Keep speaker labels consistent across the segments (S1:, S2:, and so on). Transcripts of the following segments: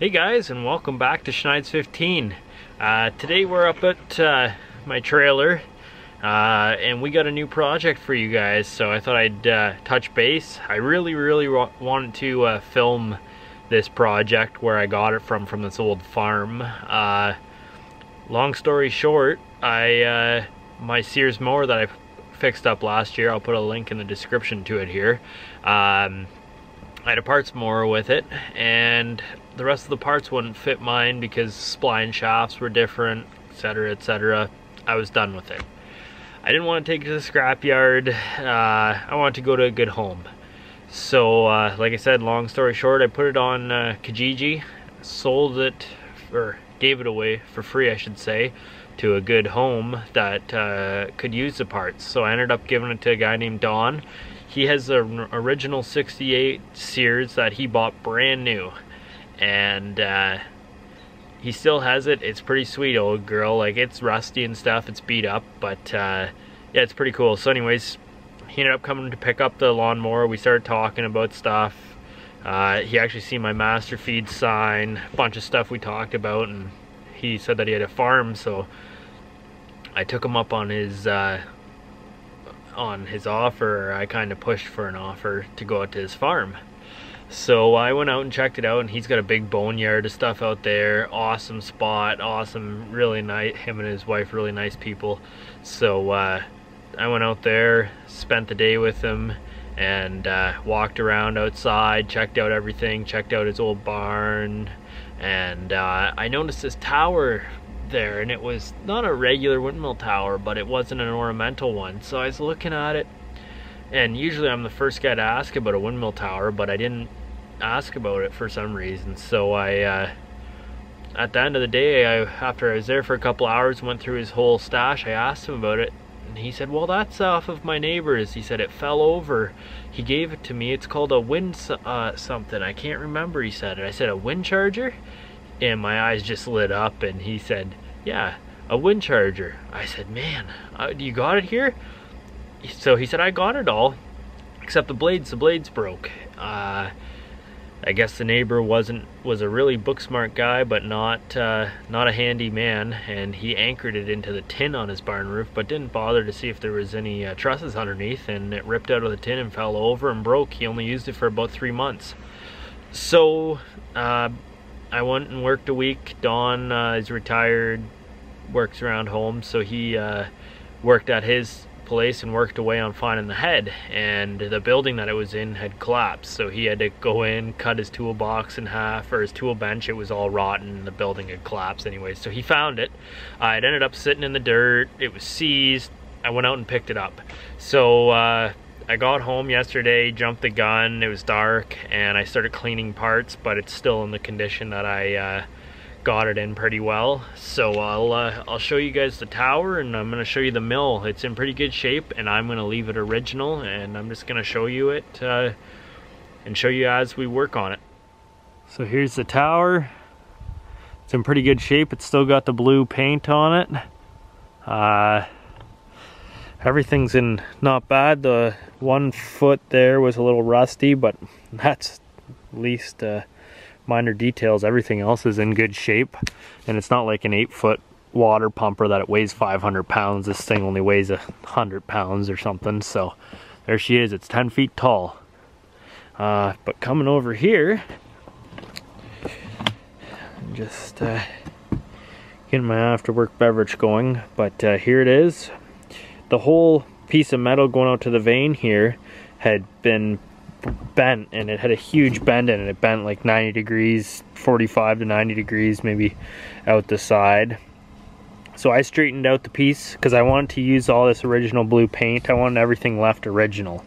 S1: Hey guys, and welcome back to Schneids 15. Uh, today we're up at uh, my trailer, uh, and we got a new project for you guys, so I thought I'd uh, touch base. I really, really wanted to uh, film this project where I got it from, from this old farm. Uh, long story short, I my Sears mower that I fixed up last year, I'll put a link in the description to it here. Um, I had a parts mower with it, and the rest of the parts wouldn't fit mine because spline shafts were different, etc., etc. I was done with it. I didn't want to take it to the scrapyard. Uh, I wanted to go to a good home. So, uh, like I said, long story short, I put it on uh, Kijiji, sold it, or gave it away for free, I should say, to a good home that uh, could use the parts. So I ended up giving it to a guy named Don. He has an original 68 Sears that he bought brand new and uh, he still has it. It's pretty sweet, old girl. Like it's rusty and stuff. It's beat up, but uh, yeah, it's pretty cool. So, anyways, he ended up coming to pick up the lawnmower. We started talking about stuff. Uh, he actually seen my master feed sign, a bunch of stuff we talked about, and he said that he had a farm. So I took him up on his uh, on his offer. I kind of pushed for an offer to go out to his farm. So I went out and checked it out and he's got a big boneyard of stuff out there. Awesome spot, awesome, really nice, him and his wife, really nice people. So uh, I went out there, spent the day with him and uh, walked around outside, checked out everything, checked out his old barn. And uh, I noticed this tower there and it was not a regular windmill tower, but it wasn't an ornamental one. So I was looking at it and usually I'm the first guy to ask about a windmill tower, but I didn't ask about it for some reason. So I, uh, at the end of the day, I, after I was there for a couple hours, went through his whole stash. I asked him about it, and he said, "Well, that's off of my neighbor's." He said it fell over. He gave it to me. It's called a wind uh, something. I can't remember. He said, and I said, "A wind charger," and my eyes just lit up. And he said, "Yeah, a wind charger." I said, "Man, uh, you got it here?" So he said, "I got it all." Except the blades, the blades broke. Uh, I guess the neighbor wasn't was a really book smart guy, but not uh, not a handy man, and he anchored it into the tin on his barn roof, but didn't bother to see if there was any uh, trusses underneath, and it ripped out of the tin and fell over and broke. He only used it for about three months. So uh, I went and worked a week. Don uh, is retired, works around home, so he uh, worked at his place and worked away on finding the head and the building that it was in had collapsed so he had to go in cut his toolbox in half or his tool bench it was all rotten the building had collapsed anyway so he found it uh, it ended up sitting in the dirt it was seized I went out and picked it up so uh, I got home yesterday jumped the gun it was dark and I started cleaning parts but it's still in the condition that I uh, got it in pretty well. So I'll uh, I'll show you guys the tower and I'm gonna show you the mill. It's in pretty good shape and I'm gonna leave it original and I'm just gonna show you it uh, and show you as we work on it. So here's the tower. It's in pretty good shape. It's still got the blue paint on it. Everything's in not bad. The one foot there was a little rusty, but that's at least uh, minor details. Everything else is in good shape. And it's not like an eight foot water pumper that it weighs 500 pounds. This thing only weighs a hundred pounds or something. So there she is. It's 10 feet tall. Uh, but coming over here, just uh, getting my after work beverage going. But uh, here it is. The whole piece of metal going out to the vane here had been bent and it had a huge bend in it. It bent like 90 degrees, 45 to 90 degrees maybe out the side. So I straightened out the piece because I wanted to use all this original blue paint. I wanted everything left original.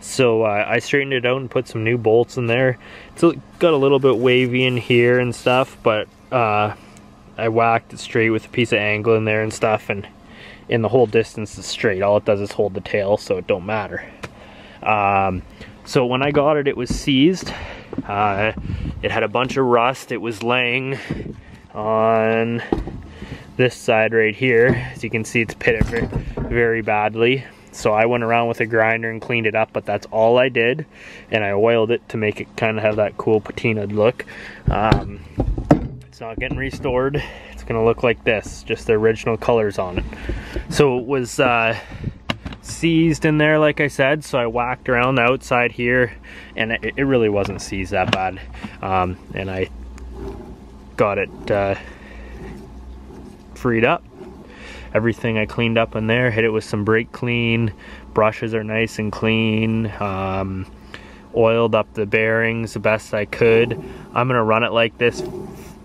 S1: So uh, I straightened it out and put some new bolts in there. It's got a little bit wavy in here and stuff, but uh, I whacked it straight with a piece of angle in there and stuff and in the whole distance is straight. All it does is hold the tail so it don't matter. Um, so when I got it, it was seized. Uh, it had a bunch of rust. It was laying on this side right here. As you can see, it's pitted very, very badly. so I went around with a grinder and cleaned it up, but that's all I did. And I oiled it to make it kind of have that cool patina look. Um, it's not getting restored. Gonna look like this, just the original colors on it. So it was uh, seized in there, like I said, so I whacked around the outside here, and it, it really wasn't seized that bad. Um, and I got it uh, freed up everything I cleaned up in there. Hit it with some brake clean. Brushes are nice and clean. Um, oiled up the bearings the best I could. I'm gonna run it like this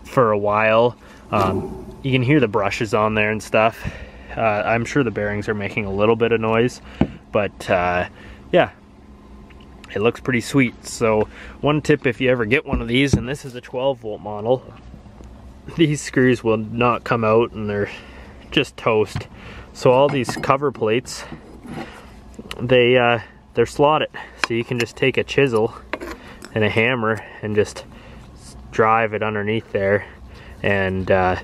S1: for a while. Um, you can hear the brushes on there and stuff. Uh, I'm sure the bearings are making a little bit of noise, but uh, yeah, it looks pretty sweet. So one tip if you ever get one of these, and this is a 12 volt model, these screws will not come out and they're just toast. So all these cover plates, they uh, they're slotted. So you can just take a chisel and a hammer and just drive it underneath there and uh,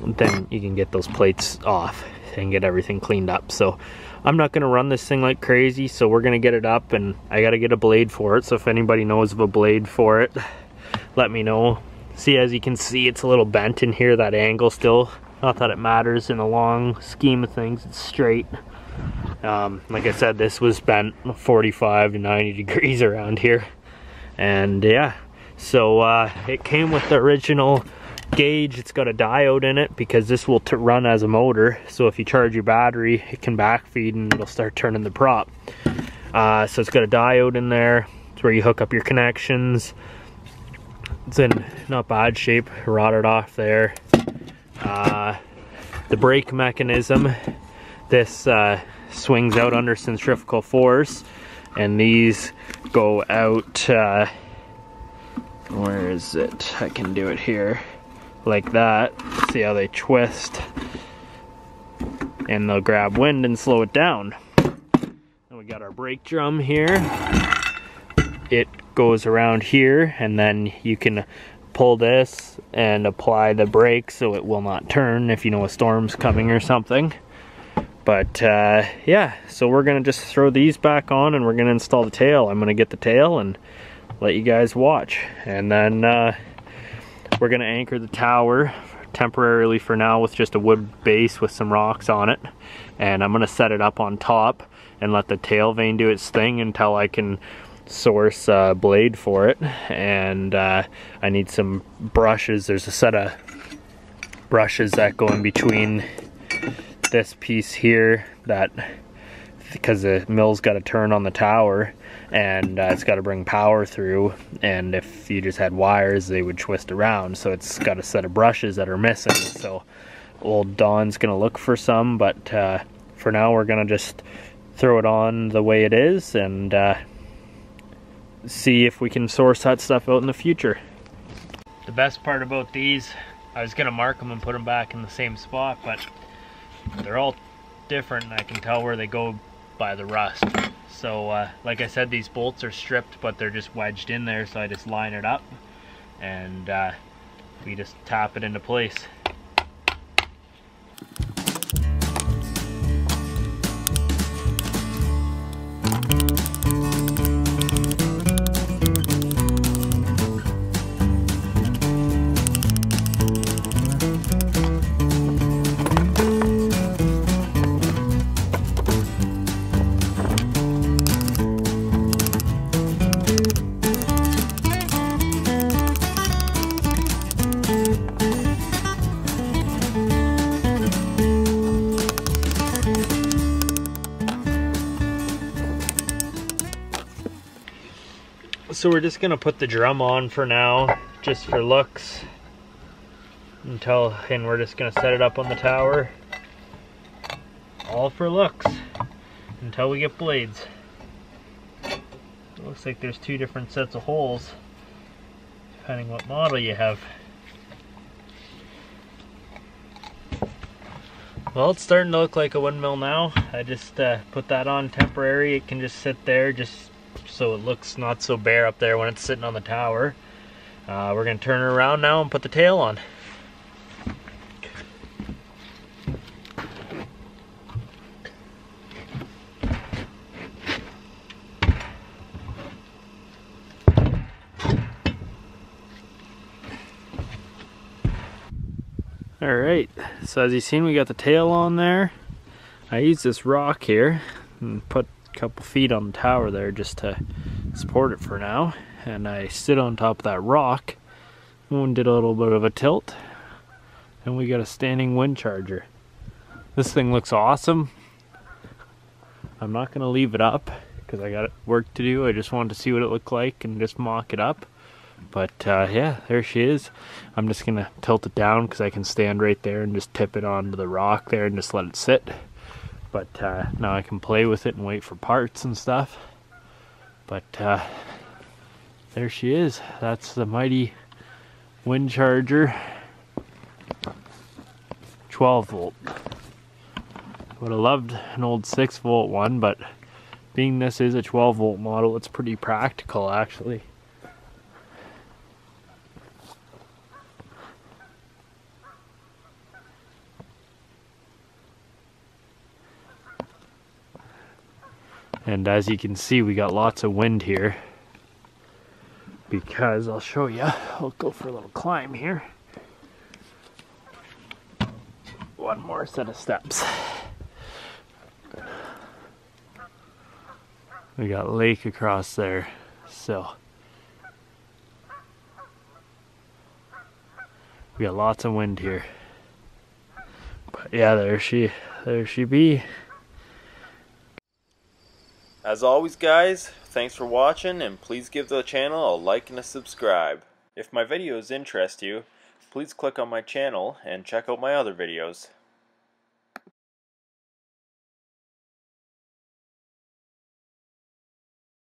S1: then you can get those plates off and get everything cleaned up. So I'm not gonna run this thing like crazy, so we're gonna get it up and I gotta get a blade for it. So if anybody knows of a blade for it, let me know. See, as you can see, it's a little bent in here, that angle still. Not that it matters in the long scheme of things, it's straight. Um, like I said, this was bent 45 to 90 degrees around here. And yeah, so uh, it came with the original gauge. It's got a diode in it because this will run as a motor. So if you charge your battery, it can backfeed and it'll start turning the prop. Uh, so it's got a diode in there. It's where you hook up your connections. It's in not bad shape, rotted off there. Uh, the brake mechanism, this uh, swings out under centrifugal force and these go out, uh, where is it? I can do it here, like that. See how they twist and they'll grab wind and slow it down. And we got our brake drum here. It goes around here and then you can pull this and apply the brake so it will not turn if you know a storm's coming or something. But uh, yeah, so we're gonna just throw these back on and we're gonna install the tail. I'm gonna get the tail and let you guys watch. And then uh, we're gonna anchor the tower temporarily for now with just a wood base with some rocks on it. And I'm gonna set it up on top and let the tail vane do its thing until I can source uh, blade for it and uh, I need some brushes there's a set of brushes that go in between this piece here that because the mill's got to turn on the tower and uh, it's got to bring power through and if you just had wires they would twist around so it's got a set of brushes that are missing so old Don's gonna look for some but uh, for now we're gonna just throw it on the way it is and uh, see if we can source that stuff out in the future. The best part about these, I was gonna mark them and put them back in the same spot, but they're all different and I can tell where they go by the rust. So uh, like I said, these bolts are stripped, but they're just wedged in there, so I just line it up and uh, we just tap it into place. So we're just gonna put the drum on for now, just for looks. Until, and we're just gonna set it up on the tower. All for looks, until we get blades. It looks like there's two different sets of holes, depending what model you have. Well, it's starting to look like a windmill now. I just uh, put that on temporary. It can just sit there, just so it looks not so bare up there when it's sitting on the tower. Uh, we're going to turn it around now and put the tail on. All right, so as you've seen, we got the tail on there. I used this rock here and put couple feet on the tower there just to support it for now. And I stood on top of that rock and did a little bit of a tilt. And we got a standing wind charger. This thing looks awesome. I'm not going to leave it up because I got work to do. I just wanted to see what it looked like and just mock it up. But uh, yeah, there she is. I'm just gonna tilt it down because I can stand right there and just tip it onto the rock there and just let it sit. But uh, now I can play with it and wait for parts and stuff. But uh, there she is. That's the mighty wind charger. 12 volt. Would have loved an old 6 volt one, but being this is a 12 volt model, it's pretty practical actually. As you can see, we got lots of wind here. Because I'll show you, I'll go for a little climb here. One more set of steps. We got lake across there, so. We got lots of wind here. But yeah, there she, there she be.
S2: As always guys, thanks for watching and please give the channel a like and a subscribe. If my videos interest you, please click on my channel and check out my other videos.